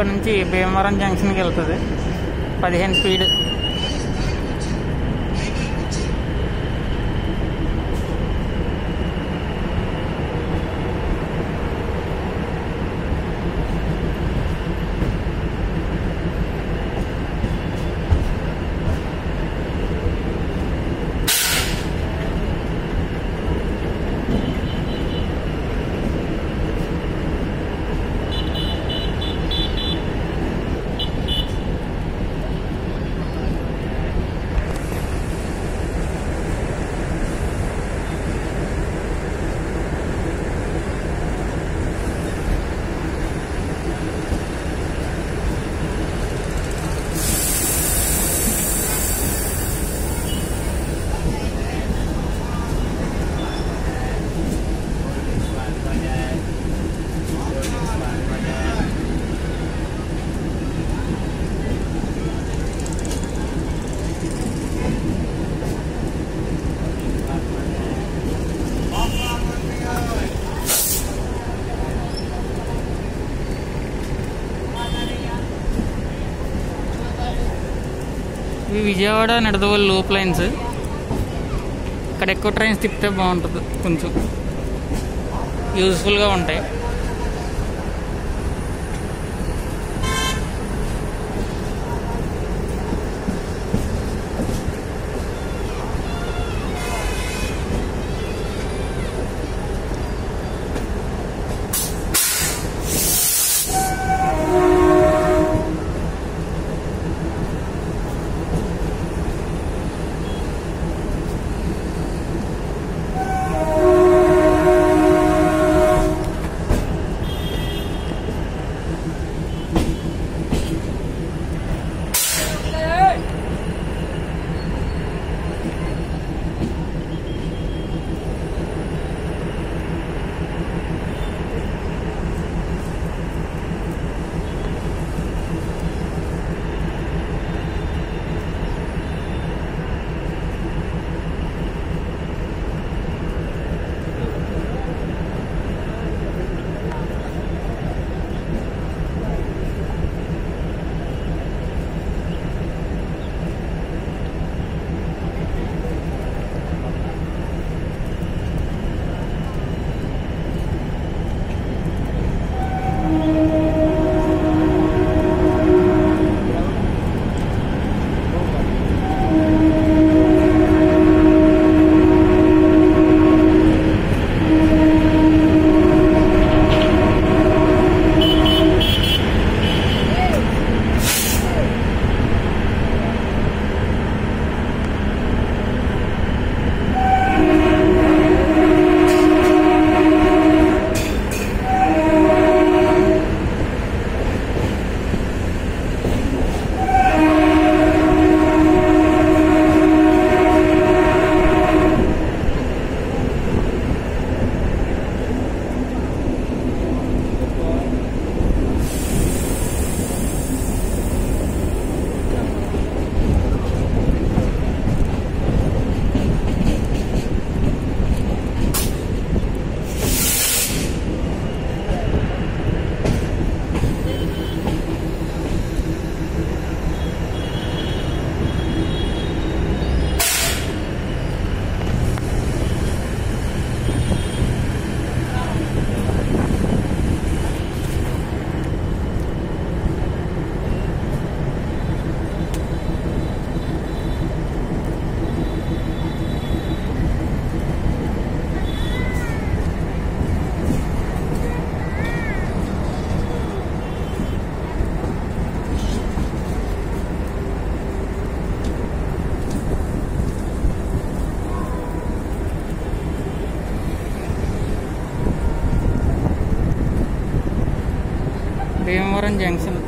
ఇక్కడ నుంచి భీమవరం జంక్షన్కి వెళ్తుంది. పదిహేను స్పీడ్. ఇవి విజయవాడ నిడదవోలు లోప్ లైన్స్ ఇక్కడ ఎక్కువ ట్రైన్స్ తిప్పితే బాగుంటుంది కొంచెం. యూజ్ఫుల్గా ఉంటాయి. భీమవరం జంక్షన్